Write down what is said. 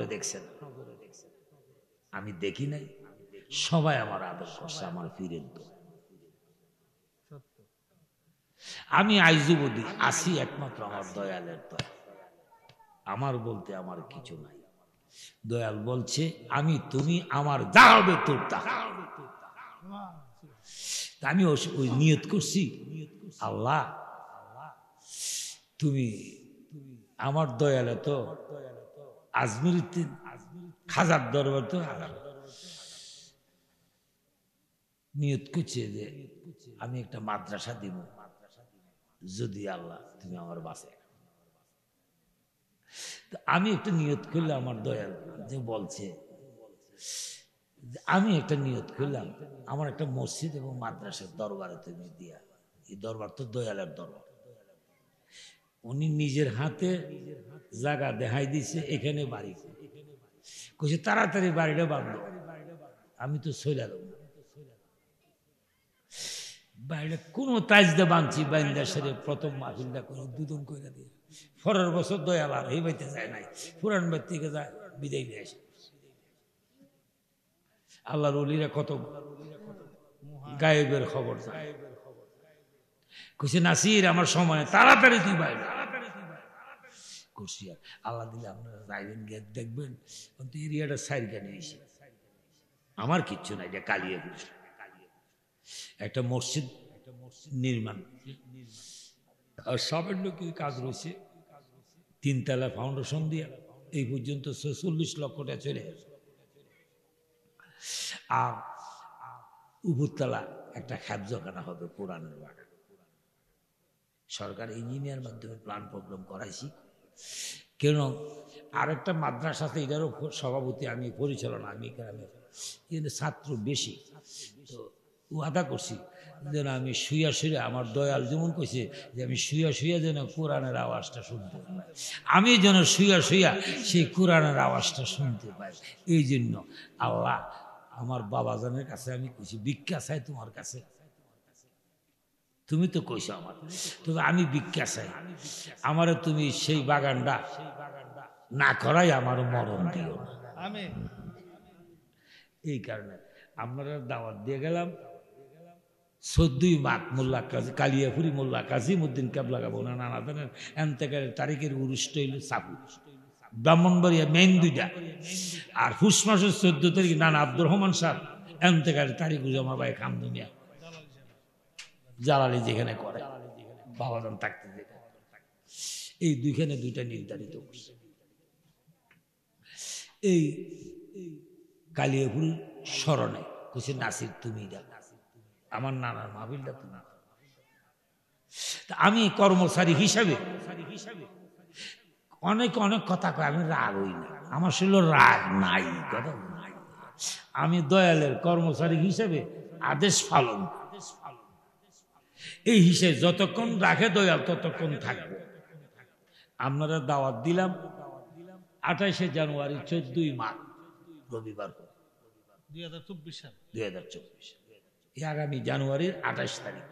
করে দেখছেন? আমি দেখি নাই। সবাই আমার আদর করছে, আমার ফিরের দোয়া। আমি আইজুবদি আসি একমাত্র আমার দয়ালের দয়া। আমার বলতে আমার কিছু নাই। দয়াল বলছে, আমি, তুমি আমার যা হবে তোর তা। আমি ওই নিয়ত করছি, আল্লাহ, তুমি আমার দয়ালে তো আজমিরিতে খাজার দরবার তো নিয়ত করছে যে আমি একটা মাদ্রাসা দিব। যদি আল্লাহ তুমি আমার বাসে আমি একটা নিয়ত করলে আমার দয়াল যে বলছে আমি একটা নিয়ত করলাম, আমার একটা মসজিদ এবং মাদ্রাসার দরবারে তুমি দিয়া। এই দরবার তো দয়ালের দরবার। উনি নিজের হাতে জায়গা দেখাই দিছে, এখানে বাড়ি কইছে, তাড়াতাড়ি বাড়িটা বাঁধলো আমি তো সইলা দেবো। বাইরে কোনো তাজ দে বাঁধছি, বাইন্দা সেরে প্রথম করে দিয়ে। পরের বছর বাইতে যায় নাই পুরান থেকে যায়, বিদায় নিয়ে আসে। আল্লাহর অলিরা কত গায়েবের খবর যায় কইছে, নাসির, আমার সময় তাড়াতাড়ি তুই বাইরে করছি আর আল্লাহ দিলে আপনারা যাইবেন, গিয়ে দেখবেন অন্ত এরিয়াটা সাইড গানে এসে আমার কিচ্ছু নাই, এটা কালিয়ে একটা মসজিদ নির্মাণ। আর সামান্য কি কাজ রয়েছে। তিনতলা ফাউন্ডেশন দিয়ে এই পর্যন্ত চল্লিশ লক্ষ টাকা চলে। আর উপরতলা একটা খাদ্যখানা হবে, পুরানের বাগান। সরকার ইঞ্জিনিয়ার মাধ্যমে প্ল্যান প্রবলেম করাইছি। কেন আরেকটা মাদ্রাসাতে এটারও সভাপতি আমি, পরিচালনা আমি গ্রামে কিন্তু ছাত্র বেশি। তো ওয়াদা করছি যেন আমি শুয়া শুয়ে আমার দয়াল যেমন কইছে যে আমি শুয়া শুয়া যেন কোরআনের আওয়াজটা শুনতে পাই। আমি যেন শুয়া শুয়া সেই কোরআনের আওয়াজটা শুনতে পাই। এই জন্য আল্লাহ আমার বাবাজানের কাছে আমি কইছি, ভিক্ষা চাই তোমার কাছে। তুমি তো কইছো আমার। তবে আমি ভিক্ষা চাই। আমারও তুমি সেই বাগানটা না করাই আমার মরণ দিও না। এই কারণে আমরা দাওয়াত দিয়ে গেলাম। চোদ্দই মাঘ মোল্লা কাজী কালিয়াপুরি মোল্লা কাজিমুদ্দিন কেবলা গাবো না নানা ধরনের এনতেকার তারিখের উরুষ্ট হইল সাপু ব্রাহ্মণবাড়িয়া মেইন দুইটা। আর ফুস মাসের চোদ্দ তারিখ নানা আব্দুর রহমান সাহ এনতেকার তারিখ আমার ভাই খামদুমিয়া জ্বালালি যেখানে করে বাবাদান থাকতে এই দুইখানে দুইটা নির্ধারিত এই কালিয়াপুর স্মরণে কুসি নাসির, তুমি আমার নানার মাহবিলটা তুমি আমি কর্মচারী হিসাবে অনেক অনেক কথা কয়, আমি রাগ হই না। আমার ছিল রাগ নাই, কথা নাই আমি দয়ালের কর্মচারী হিসেবে আদেশ পালন করি। এই হিসেবে যতক্ষণ রাখে দয়াল ততক্ষণ থাকবে। আপনারা দাওয়াত দিলাম আঠাশে জানুয়ারি চোদ্দই মার্চ রবিবার দুই হাজার চব্বিশ সাল। দুই হাজার চব্বিশ। এই আগামী জানুয়ারির আঠাশ তারিখ।